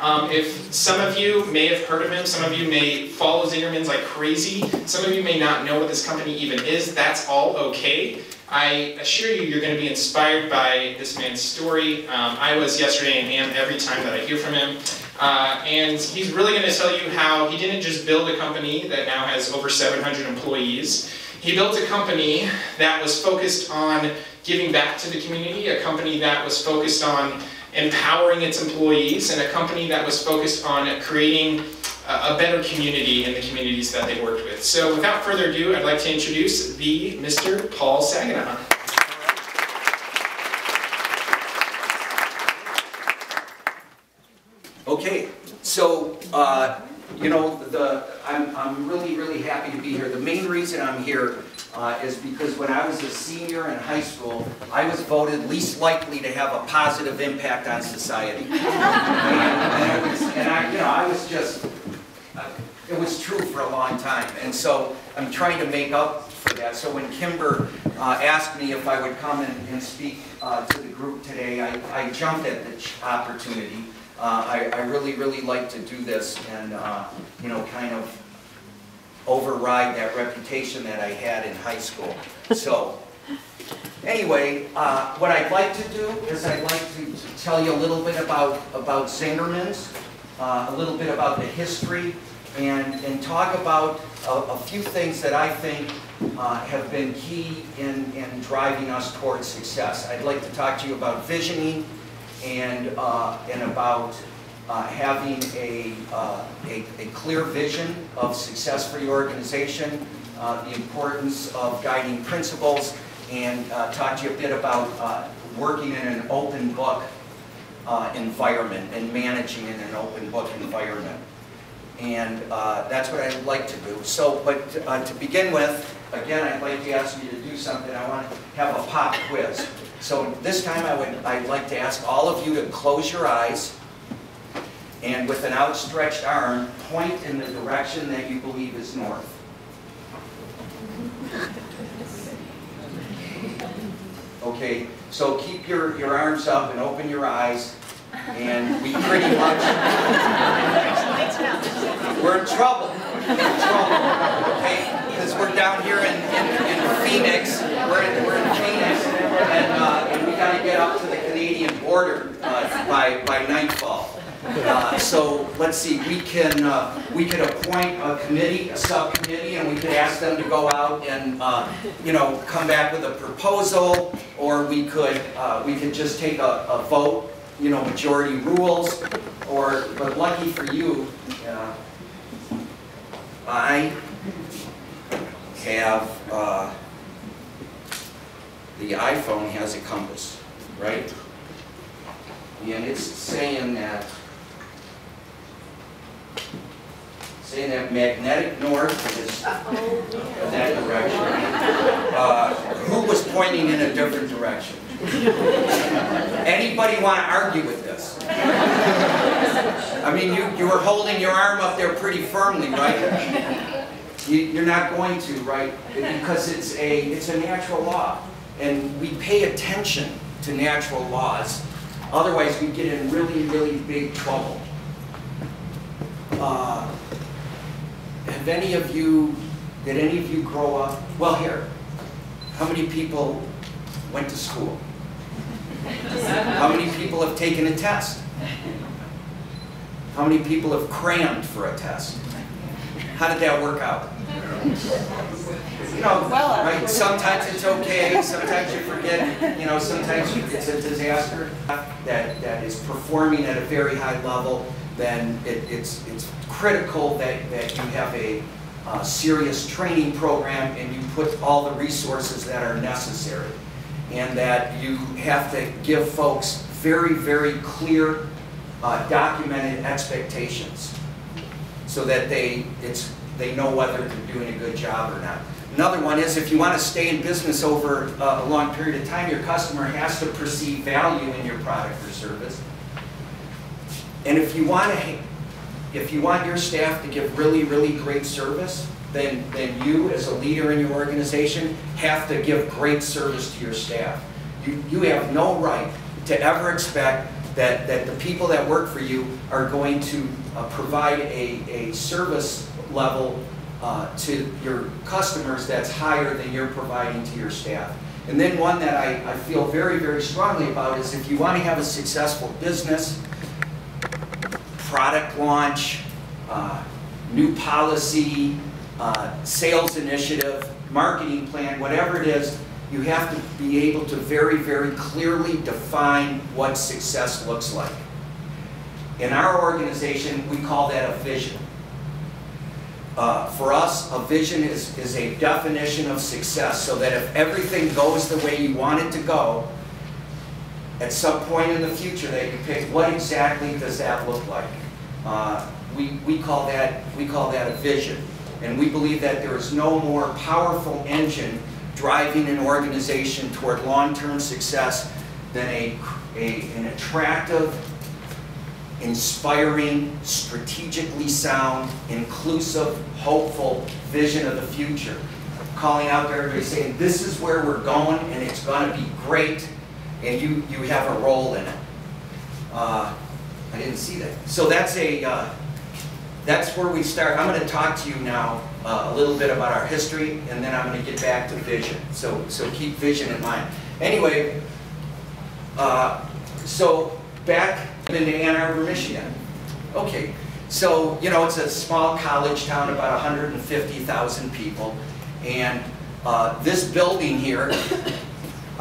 Um, if some of you may have heard of him, some of you may follow Zingerman's like crazy, some of you may not know what this company even is, that's all okay. I assure you, you're going to be inspired by this man's story. Um, I was yesterday and am every time that I hear from him. Uh, and he's really going to tell you how he didn't just build a company that now has over 700 employees. He built a company that was focused on giving back to the community, a company that was focused on empowering its employees, and a company that was focused on creating a better community in the communities that they worked with. So without further ado, I'd like to introduce the Mr. Paul Saginaw. Okay, so, uh, you know, the, I'm, I'm really, really happy to be here. The main reason I'm here uh, is because when I was a senior in high school, I was voted least likely to have a positive impact on society. and, and, I was, and I, you know, I was just, uh, it was true for a long time. And so I'm trying to make up for that. So when Kimber uh, asked me if I would come and, and speak uh, to the group today, I, I jumped at the opportunity. Uh, I, I, really, really like to do this and, uh, you know, kind of override that reputation that I had in high school. So, anyway, uh, what I'd like to do is I'd like to, to tell you a little bit about, about Zingerman's, uh, a little bit about the history, and, and talk about a, a few things that I think uh, have been key in, in driving us towards success. I'd like to talk to you about visioning and, uh, and about uh, having a, uh, a, a, clear vision of success for your organization, uh, the importance of guiding principles, and uh, talk to you a bit about uh, working in an open book uh, environment and managing in an open book environment. And that's what I'd like to do. So, but to begin with, again, I'd like to ask you to do something. I want to have a pop quiz. So this time I would, I'd like to ask all of you to close your eyes and with an outstretched arm, point in the direction that you believe is north. Okay, so keep your, your arms up and open your eyes, and we pretty much, we're in trouble. We're in trouble, okay? Because we're down here in, in, in Phoenix, we're in, we're in Phoenix, and, uh, and we got to get up to the Canadian border uh, by, by nightfall. Uh, so let's see, we can uh, we could appoint a committee, a subcommittee, and we could ask them to go out and uh, you know come back with a proposal, or we could uh, we could just take a, a, vote, you know, majority rules, or but lucky for you, uh, I have uh, the iPhone has a compass, right? And it's saying that saying that magnetic north is that direction. Uh, who was pointing in a different direction? Anybody want to argue with this? I mean, you, you were holding your arm up there pretty firmly, right? You, you're not going to, right? Because it's a, it's a natural law. And we pay attention to natural laws. Otherwise, we get in really, really big trouble. Uh, have any of you, did any of you grow up, well here, how many people went to school? How many people have taken a test? How many people have crammed for a test? How did that work out? You know, uh, right? Sometimes it's okay, sometimes you forget, you know, sometimes it's a disaster that, that is performing at a very high level, then it, it's, it's critical that, that you have a uh, serious training program and you put all the resources that are necessary. And that you have to give folks very, very clear, uh, documented expectations so that they, it's, they know whether they're doing a good job or not. Another one is if you want to stay in business over uh, a long period of time, your customer has to perceive value in your product or service. And if you want to if you want your staff to give really, really great service, then, then you as a leader in your organization have to give great service to your staff. You, you have no right to ever expect that, that the people that work for you are going to uh, provide a, a service level uh, to your customers that's higher than you're providing to your staff. And then one that I, I feel very, very strongly about is if you want to have a successful business, product launch, uh, new policy, uh, sales initiative, marketing plan, whatever it is, you have to be able to very, very clearly define what success looks like. In our organization, we call that a vision. Uh, for us, a vision is, is a definition of success so that if everything goes the way you want it to go, at some point in the future that you pick, what exactly does that look like? Uh, we, we, call that, we call that a vision. And we believe that there is no more powerful engine driving an organization toward long-term success than a, a, an attractive, inspiring, strategically sound, inclusive, hopeful vision of the future. Calling out to everybody saying, this is where we're going and it's going to be great and you, you have a role in it. Uh, I didn't see that. So that's a, uh, that's where we start. I'm going to talk to you now uh, a little bit about our history and then I'm going to get back to vision. So, so keep vision in mind. Anyway, uh, so back in Ann Arbor, Michigan. Okay, so, you know, it's a small college town, about 150,000 people. And uh, this building here,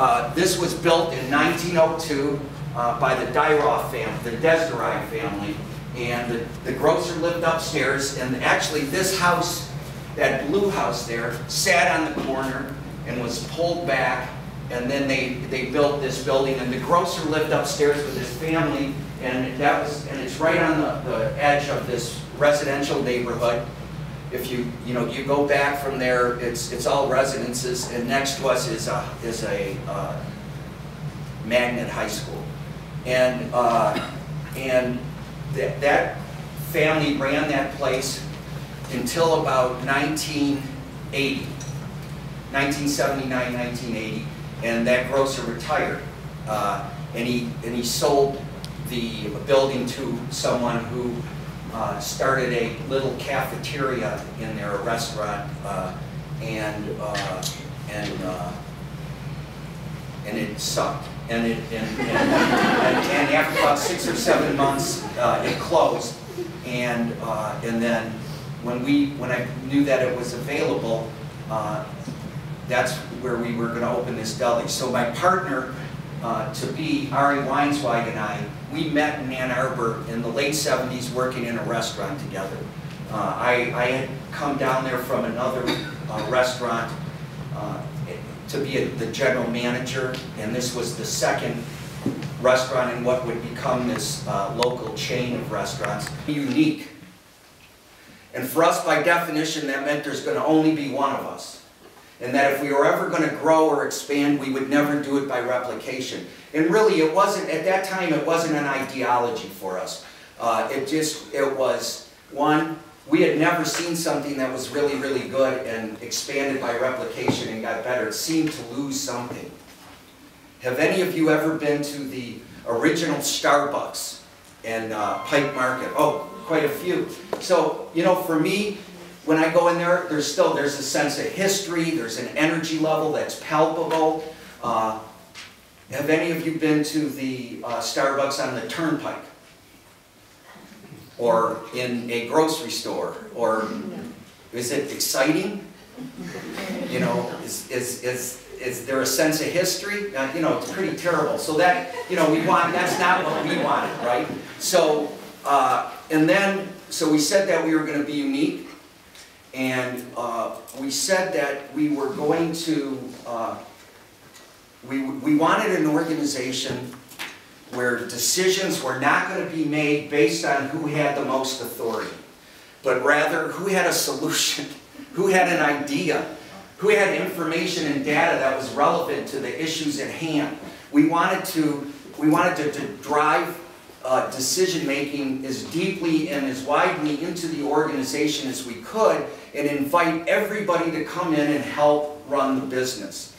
uh, this was built in 1902 uh, by the Dyroff family, the Desderai family. And the, the grocer lived upstairs. And actually, this house, that blue house there, sat on the corner and was pulled back. And then they, they built this building. And the grocer lived upstairs with his family and that was, and it's right on the, the edge of this residential neighborhood. If you, you know, you go back from there, it's, it's all residences, and next to us is a, is a uh, magnet high school. And, uh, and that, that family ran that place until about 1980, 1979, 1980, and that grocer retired. Uh, and he, and he sold the building to someone who uh, started a little cafeteria in their restaurant, uh, and uh, and uh, and it sucked. And it and, and, and, after about six or seven months, it closed. And and then when we when I knew that it was available, that's where we were going to open this deli. So my partner uh, to be Ari Weinzweig and I, we met in Ann Arbor in the late 70s working in a restaurant together. Uh, I, I, had come down there from another uh, restaurant uh, to be a, the general manager, and this was the second restaurant in what would become this uh, local chain of restaurants. Unique. And for us, by definition, that meant there's going to only be one of us and that if we were ever going to grow or expand, we would never do it by replication. And really, it wasn't, at that time, it wasn't an ideology for us. Uh, it just, it was, one, we had never seen something that was really, really good and expanded by replication and got better. It seemed to lose something. Have any of you ever been to the original Starbucks in uh, Pike Market? Oh, quite a few. So, you know, for me, when I go in there, there's still there's a sense of history, there's an energy level that's palpable. Uh, have any of you been to the uh, Starbucks on the Turnpike? Or in a grocery store? Or is it exciting? You know, is, is, is, is there a sense of history? Uh, you know, it's pretty terrible. So that, you know, we want, that's not what we wanted, right? So, uh, and then, so we said that we were going to be unique. And uh, we said that we were going to, uh, we, we wanted an organization where decisions were not going to be made based on who had the most authority, but rather who had a solution, who had an idea, who had information and data that was relevant to the issues at hand. We wanted to, we wanted to, to drive uh, decision making as deeply and as widely into the organization as we could and invite everybody to come in and help run the business.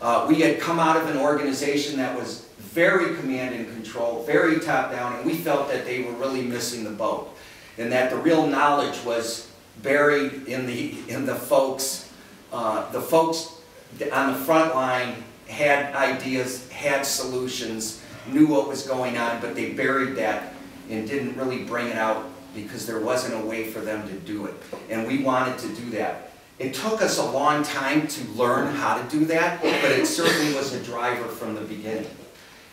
Uh, we had come out of an organization that was very command and control, very top down, and we felt that they were really missing the boat. And that the real knowledge was buried in the, in the folks, uh, the folks on the front line had ideas, had solutions, knew what was going on, but they buried that and didn't really bring it out because there wasn't a way for them to do it. And we wanted to do that. It took us a long time to learn how to do that, but it certainly was a driver from the beginning.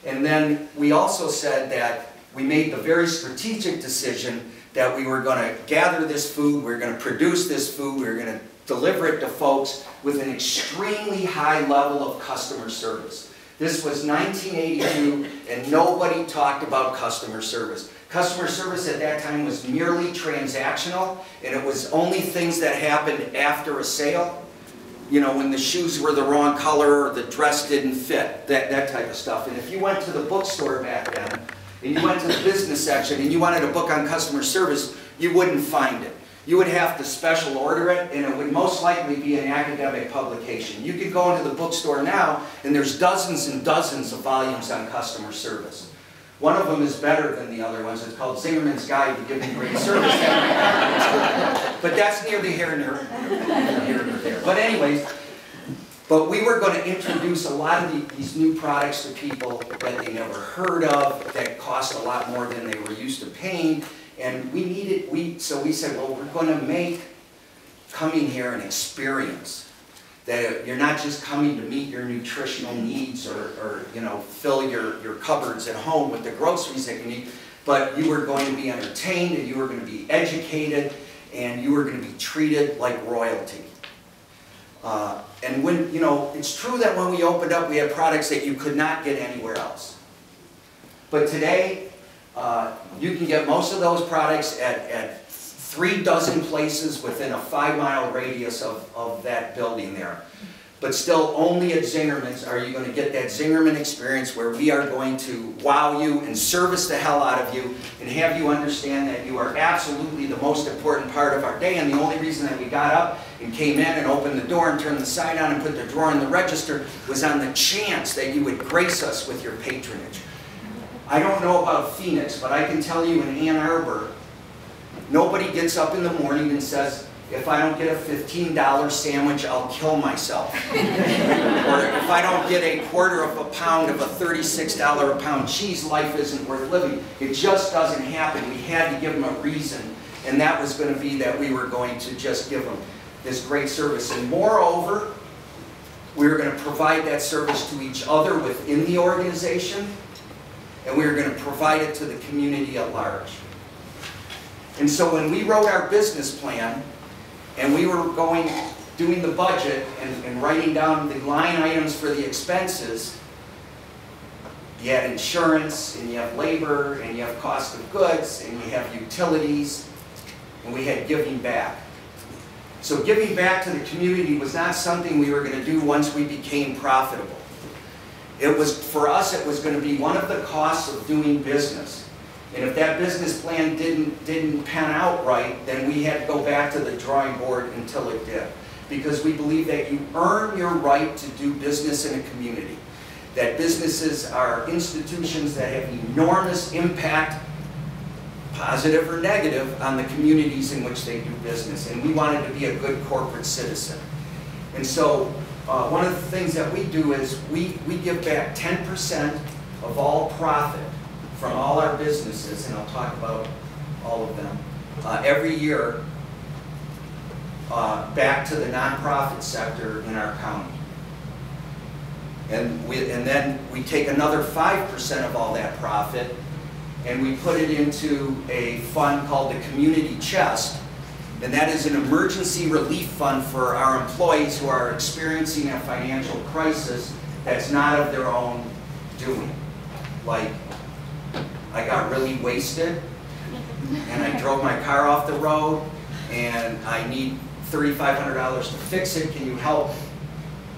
And then we also said that we made the very strategic decision that we were going to gather this food, we were going to produce this food, we were going to deliver it to folks with an extremely high level of customer service. This was 1982 and nobody talked about customer service. Customer service at that time was merely transactional and it was only things that happened after a sale. You know, when the shoes were the wrong color or the dress didn't fit, that, that type of stuff. And if you went to the bookstore back then and you went to the business section and you wanted a book on customer service, you wouldn't find it. You would have to special order it, and it would most likely be an academic publication. You could go into the bookstore now, and there's dozens and dozens of volumes on customer service. One of them is better than the other ones. It's called Zingerman's Guide to Giving Great Service. but that's near the here and there. But anyways, but we were going to introduce a lot of the, these new products to people that they never heard of, that cost a lot more than they were used to paying. And we needed, we, so we said, well, we're going to make coming here an experience. That you're not just coming to meet your nutritional needs or, or you know, fill your, your cupboards at home with the groceries that you need, but you were going to be entertained and you were going to be educated and you were going to be treated like royalty. Uh, and when, you know, it's true that when we opened up, we had products that you could not get anywhere else. But today, uh, you can get most of those products at, at three dozen places within a five mile radius of, of that building there. But still, only at Zingerman's are you going to get that Zingerman experience where we are going to wow you and service the hell out of you and have you understand that you are absolutely the most important part of our day. And the only reason that we got up and came in and opened the door and turned the sign on and put the drawer in the register was on the chance that you would grace us with your patronage. I don't know about Phoenix, but I can tell you in Ann Arbor, nobody gets up in the morning and says, if I don't get a $15 sandwich, I'll kill myself. or if I don't get a quarter of a pound of a $36 a pound cheese, life isn't worth living. It just doesn't happen. We had to give them a reason. And that was going to be that we were going to just give them this great service. And moreover, we were going to provide that service to each other within the organization and we were going to provide it to the community at large. And so when we wrote our business plan, and we were going, doing the budget and, and writing down the line items for the expenses, you had insurance, and you have labor, and you have cost of goods, and you have utilities, and we had giving back. So giving back to the community was not something we were going to do once we became profitable. It was, for us, it was going to be one of the costs of doing business. And if that business plan didn't, didn't pan out right, then we had to go back to the drawing board until it did. Because we believe that you earn your right to do business in a community. That businesses are institutions that have enormous impact, positive or negative, on the communities in which they do business. And we wanted to be a good corporate citizen. And so uh, one of the things that we do is we, we give back 10% of all profit from all our businesses, and I'll talk about all of them, uh, every year uh, back to the nonprofit sector in our county. And, we, and then we take another 5% of all that profit and we put it into a fund called the Community Chest, and that is an emergency relief fund for our employees who are experiencing a financial crisis that's not of their own doing. Like, I got really wasted, and I drove my car off the road, and I need $3,500 to fix it, can you help?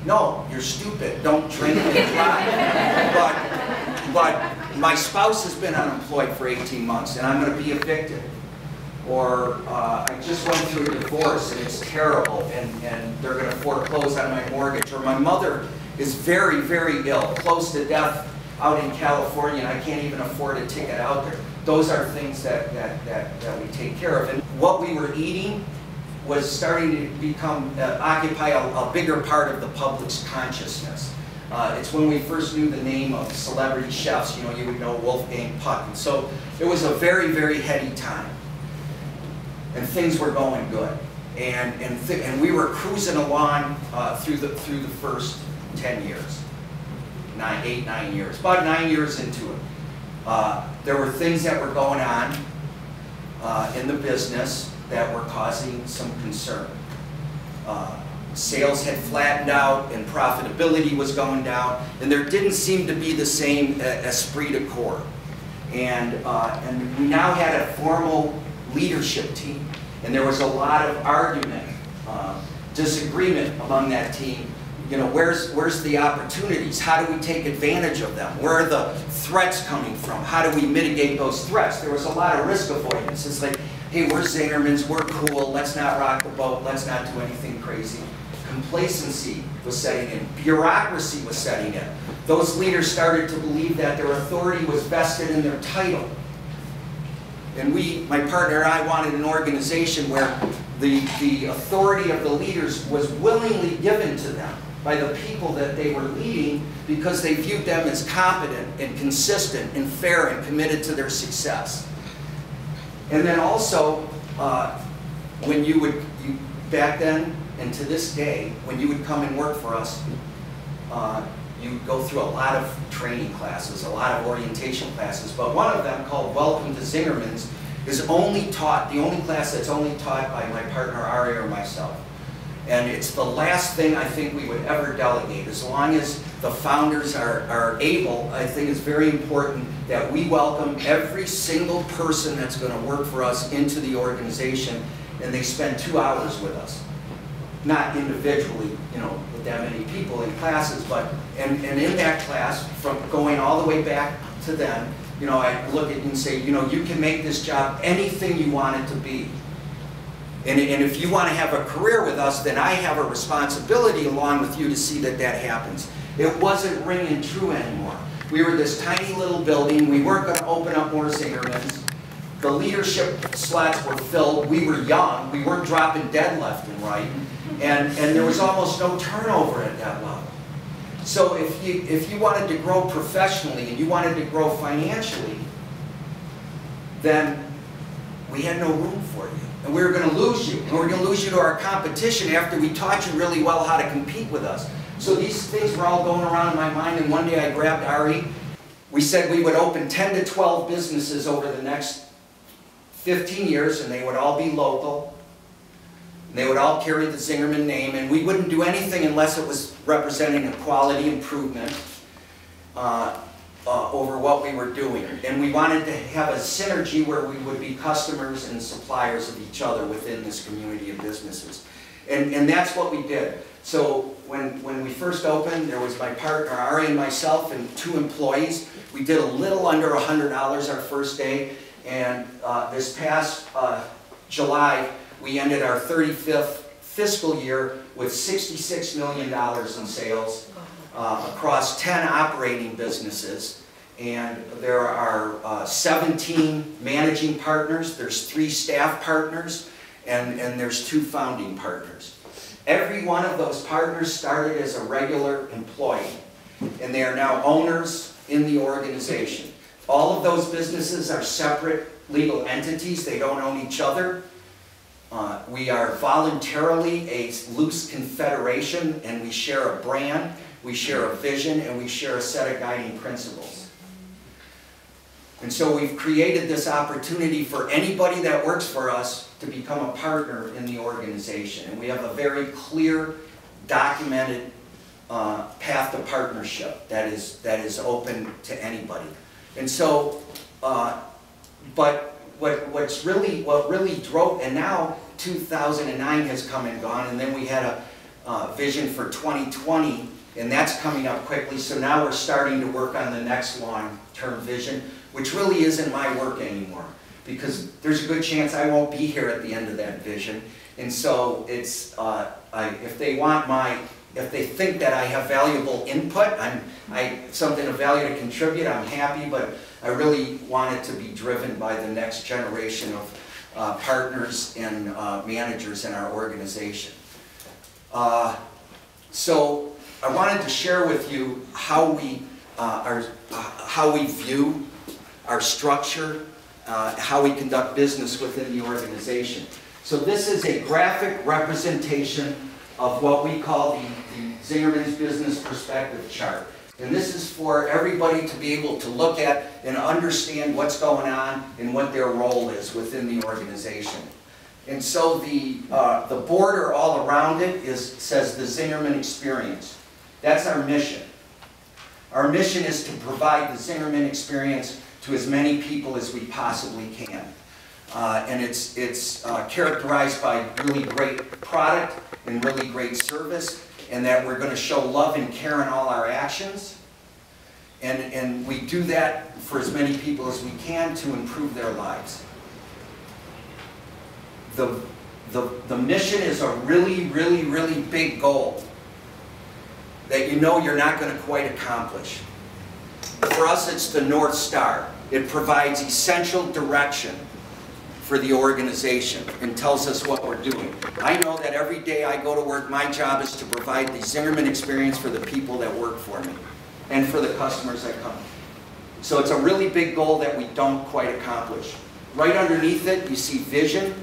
No, you're stupid, don't drink and drive. but, but my spouse has been unemployed for 18 months, and I'm going to be evicted or uh, I just went through a divorce and it's terrible and, and they're going to foreclose on my mortgage, or my mother is very, very ill, close to death out in California and I can't even afford a ticket out there. Those are things that, that, that, that we take care of. And what we were eating was starting to become, uh, occupy a, a bigger part of the public's consciousness. Uh, it's when we first knew the name of celebrity chefs, you know, you would know Wolfgang Puck. And so it was a very, very heady time. And things were going good. And, and, and we were cruising along uh, through, the, through the first 10 years. Nine, eight, nine years. About nine years into it. Uh, there were things that were going on uh, in the business that were causing some concern. Uh, sales had flattened out and profitability was going down, and there didn't seem to be the same uh, esprit de corps. And, uh, and we now had a formal leadership team, and there was a lot of argument, uh, disagreement among that team. You know, where's, where's the opportunities? How do we take advantage of them? Where are the threats coming from? How do we mitigate those threats? There was a lot of risk avoidance. It's like, hey, we're Zingerman's, we're cool, let's not rock the boat, let's not do anything crazy. Complacency was setting in, bureaucracy was setting in. Those leaders started to believe that their authority was vested in their title. And we, my partner and I, wanted an organization where the, the authority of the leaders was willingly given to them by the people that they were leading because they viewed them as competent and consistent and fair and committed to their success. And then also, uh, when you would, you, back then and to this day, when you would come and work for us, uh, you go through a lot of training classes, a lot of orientation classes, but one of them called Welcome to Zingerman's is only taught, the only class that's only taught by my partner Ari or myself. And it's the last thing I think we would ever delegate. As long as the founders are, are able, I think it's very important that we welcome every single person that's going to work for us into the organization and they spend two hours with us. Not individually, you know, with that many people in classes, but, and, and in that class, from going all the way back to then, you know, I look at and say, you know, you can make this job anything you want it to be. And, and if you want to have a career with us, then I have a responsibility along with you to see that that happens. It wasn't ringing true anymore. We were this tiny little building. We weren't going to open up more Zingermans. The leadership slots were filled. We were young. We weren't dropping dead left and right. And, and there was almost no turnover at that level. So if you, if you wanted to grow professionally and you wanted to grow financially, then we had no room for you. And we were going to lose you. And we were going to lose you to our competition after we taught you really well how to compete with us. So these things were all going around in my mind, and one day I grabbed Ari. We said we would open 10 to 12 businesses over the next 15 years, and they would all be local. They would all carry the Zingerman name, and we wouldn't do anything unless it was representing a quality improvement uh, uh, over what we were doing. And we wanted to have a synergy where we would be customers and suppliers of each other within this community of businesses. And, and that's what we did. So when, when we first opened, there was my partner Ari and myself and two employees. We did a little under $100 our first day. And uh, this past uh, July, we ended our 35th fiscal year with $66 million in sales uh, across 10 operating businesses. And there are uh, 17 managing partners, there's three staff partners, and, and there's two founding partners. Every one of those partners started as a regular employee, and they are now owners in the organization. All of those businesses are separate legal entities, they don't own each other. Uh, we are voluntarily a loose confederation, and we share a brand, we share a vision, and we share a set of guiding principles. And so we've created this opportunity for anybody that works for us to become a partner in the organization. And we have a very clear, documented uh, path to partnership that is, that is open to anybody. And so, uh, but what, what's really, what really drove, and now 2009 has come and gone, and then we had a uh, vision for 2020, and that's coming up quickly, so now we're starting to work on the next long-term vision, which really isn't my work anymore, because there's a good chance I won't be here at the end of that vision, and so it's, uh, I, if they want my if they think that I have valuable input, I'm, I, something of value to contribute, I'm happy, but I really want it to be driven by the next generation of uh, partners and uh, managers in our organization. Uh, So I wanted to share with you how we, uh, are, uh, how we view our structure, uh, how we conduct business within the organization. So this is a graphic representation of what we call the the Zingerman's Business Perspective Chart. And this is for everybody to be able to look at and understand what's going on and what their role is within the organization. And so the, uh, the border all around it is, says the Zingerman Experience. That's our mission. Our mission is to provide the Zingerman Experience to as many people as we possibly can. Uh, and it's, it's uh, characterized by really great product and really great service, and that we're going to show love and care in all our actions. And, and we do that for as many people as we can to improve their lives. The, the, the mission is a really, really, really big goal that you know you're not going to quite accomplish. For us, it's the North Star. It provides essential direction for the organization and tells us what we're doing. I know that every day I go to work, my job is to provide the Zingerman experience for the people that work for me and for the customers that come. So it's a really big goal that we don't quite accomplish. Right underneath it, you see vision.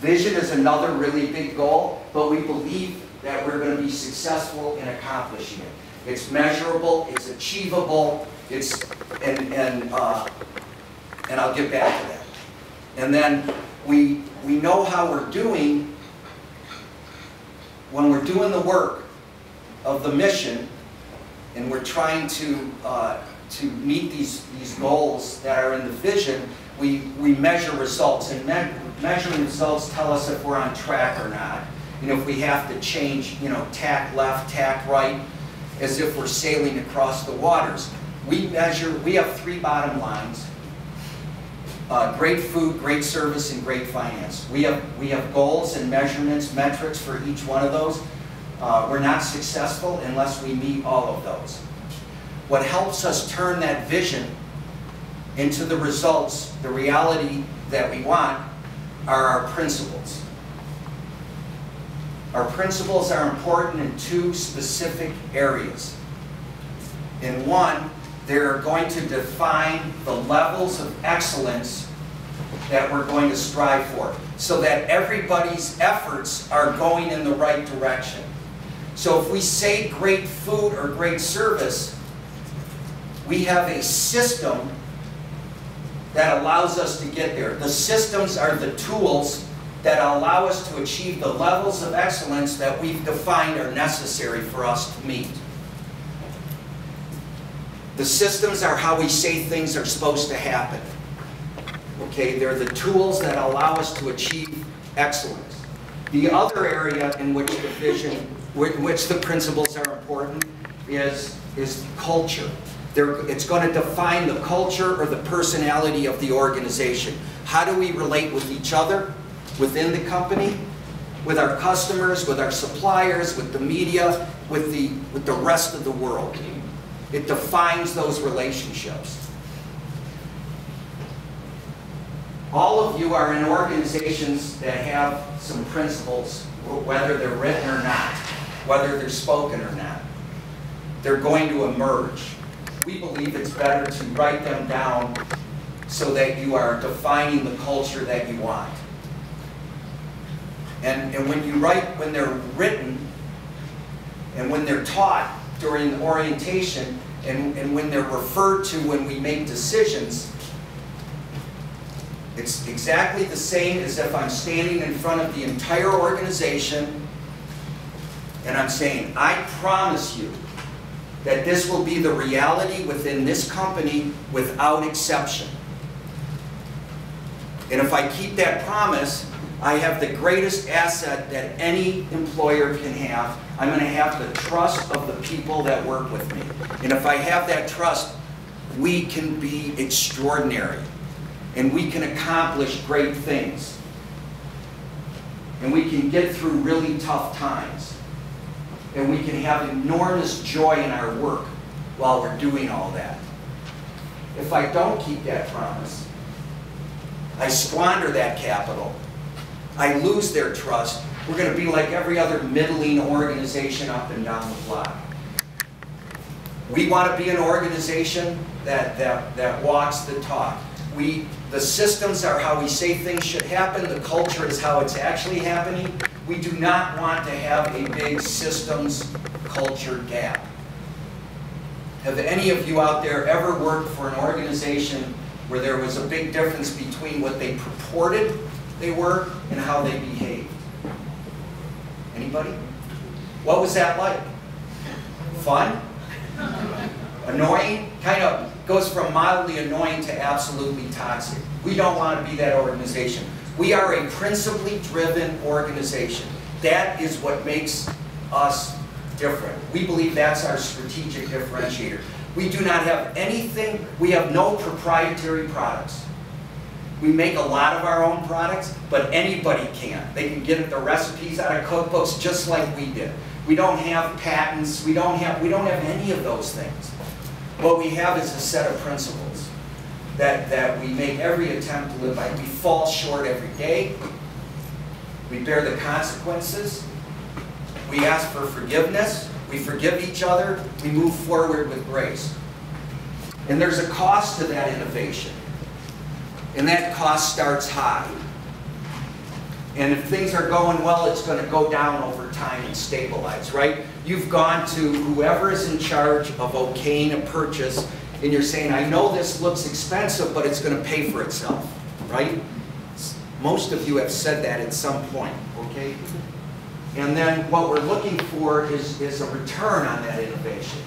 Vision is another really big goal, but we believe that we're going to be successful in accomplishing it. It's measurable, it's achievable, it's, and, and, uh, and I'll get back to that. And then we, we know how we're doing when we're doing the work of the mission and we're trying to, uh, to meet these, these goals that are in the vision, we, we measure results. And me measuring results tell us if we're on track or not. You know, if we have to change, you know, tack left, tack right, as if we're sailing across the waters. We measure, we have three bottom lines uh, great food, great service, and great finance. We have, we have goals and measurements, metrics for each one of those. Uh, we're not successful unless we meet all of those. What helps us turn that vision into the results, the reality that we want, are our principles. Our principles are important in two specific areas. In one, they're going to define the levels of excellence that we're going to strive for so that everybody's efforts are going in the right direction. So if we say great food or great service, we have a system that allows us to get there. The systems are the tools that allow us to achieve the levels of excellence that we've defined are necessary for us to meet. The systems are how we say things are supposed to happen. Okay, they're the tools that allow us to achieve excellence. The other area in which the vision, in which the principles are important, is, is culture. They're, it's going to define the culture or the personality of the organization. How do we relate with each other within the company, with our customers, with our suppliers, with the media, with the, with the rest of the world? It defines those relationships. All of you are in organizations that have some principles, whether they're written or not, whether they're spoken or not. They're going to emerge. We believe it's better to write them down so that you are defining the culture that you want. And, and when you write, when they're written, and when they're taught, during orientation and, and when they're referred to when we make decisions, it's exactly the same as if I'm standing in front of the entire organization and I'm saying, I promise you that this will be the reality within this company without exception. And if I keep that promise, I have the greatest asset that any employer can have. I'm going to have the trust of the people that work with me. And if I have that trust, we can be extraordinary. And we can accomplish great things. And we can get through really tough times. and we can have enormous joy in our work while we're doing all that. If I don't keep that promise, I squander that capital, I lose their trust, we're going to be like every other middling organization up and down the block. We want to be an organization that, that, that walks the talk. We, the systems are how we say things should happen, the culture is how it's actually happening. We do not want to have a big systems culture gap. Have any of you out there ever worked for an organization where there was a big difference between what they purported they were and how they behaved? Anybody? What was that like? Fun? Annoying? Kind of goes from mildly annoying to absolutely toxic. We don't want to be that organization. We are a principally driven organization. That is what makes us different. We believe that's our strategic differentiator. We do not have anything, we have no proprietary products. We make a lot of our own products, but anybody can. They can get the recipes out of cookbooks just like we did. We don't have patents, we don't have, we don't have any of those things. What we have is a set of principles that, that we make every attempt to live by. We fall short every day. We bear the consequences. We ask for forgiveness. We forgive each other. We move forward with grace. And there's a cost to that innovation. And that cost starts high. And if things are going well, it's going to go down over time and stabilize, right? You've gone to whoever is in charge of okaying a purchase, and you're saying, I know this looks expensive, but it's going to pay for itself, right? Most of you have said that at some point, okay? And then what we're looking for is, is a return on that innovation.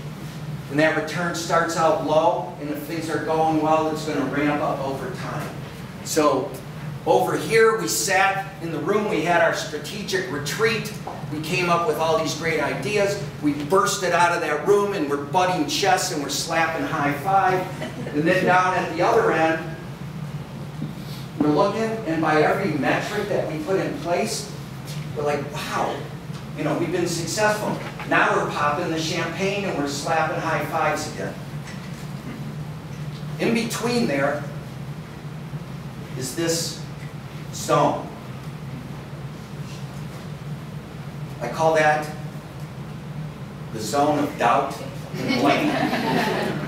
And that return starts out low, and if things are going well, it's going to ramp up over time. So over here, we sat in the room, we had our strategic retreat. We came up with all these great ideas. We bursted out of that room and we're butting chests and we're slapping high five. And then down at the other end, we're looking, and by every metric that we put in place, we're like, wow, you know, we've been successful. Now we're popping the champagne and we're slapping high fives again. In between there is this zone. I call that the zone of doubt and blame.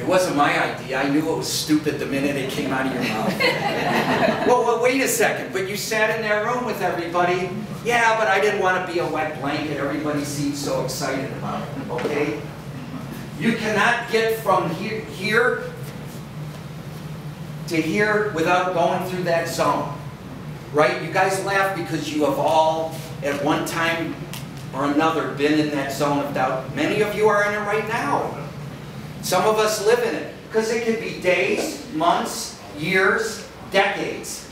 It wasn't my idea. I knew it was stupid the minute it came out of your mouth. well, well, wait a second. But you sat in that room with everybody. Yeah, but I didn't want to be a wet blanket. Everybody seemed so excited about it. Okay? You cannot get from here, here to here without going through that zone. Right? You guys laugh because you have all, at one time or another, been in that zone of doubt. Many of you are in it right now. Some of us live in it. Because it can be days, months, years, decades.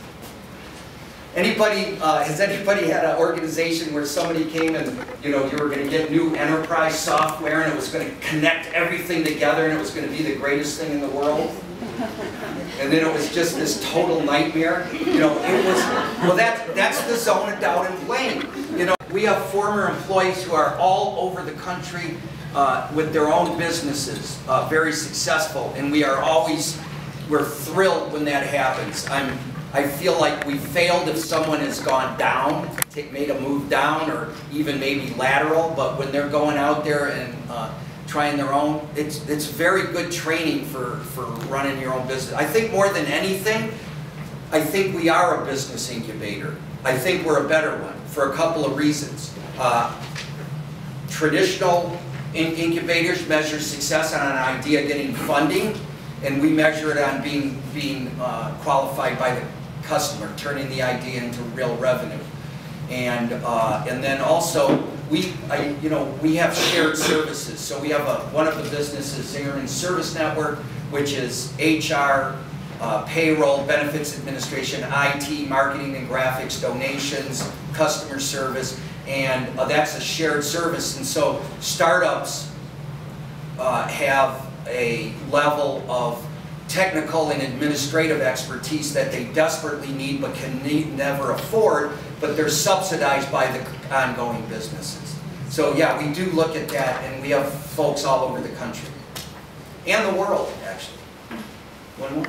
Anybody, uh, has anybody had an organization where somebody came and, you know, you were going to get new enterprise software and it was going to connect everything together and it was going to be the greatest thing in the world? And then it was just this total nightmare. You know, it was, well, that, that's the zone of doubt and blame. You know, we have former employees who are all over the country uh, with their own businesses, uh, very successful, and we are always, we're thrilled when that happens. I'm, I feel like we failed if someone has gone down, made a move down, or even maybe lateral, but when they're going out there and uh, trying their own, it's, it's very good training for, for running your own business. I think more than anything, I think we are a business incubator. I think we're a better one for a couple of reasons. Uh, traditional in incubators measure success on an idea getting funding, and we measure it on being, being uh, qualified by the customer, turning the idea into real revenue. And, uh, and then also, we, I, you know, we have shared services. So we have a, one of the businesses, Zingerman Service Network, which is HR, uh, payroll, benefits administration, IT, marketing and graphics, donations, customer service, and uh, that's a shared service. And so startups uh, have a level of technical and administrative expertise that they desperately need but can ne- never afford, but they're subsidized by the ongoing businesses. So yeah, we do look at that, and we have folks all over the country, and the world, actually. More.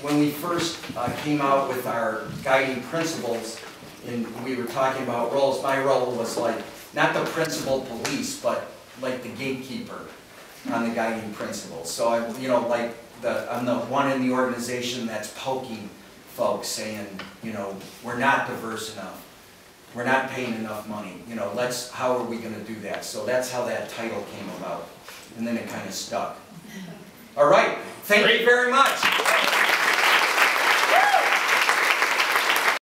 When we first uh, came out with our guiding principles, and we were talking about roles, my role was like, not the principal police, but like the gatekeeper on the guiding principles. So I, you know, like, the, I'm the one in the organization that's poking folks, saying, you know, we're not diverse enough. We're not paying enough money, you know, let's, how are we gonna do that? So that's how that title came about, and then it kind of stuck. All right, thank you very much.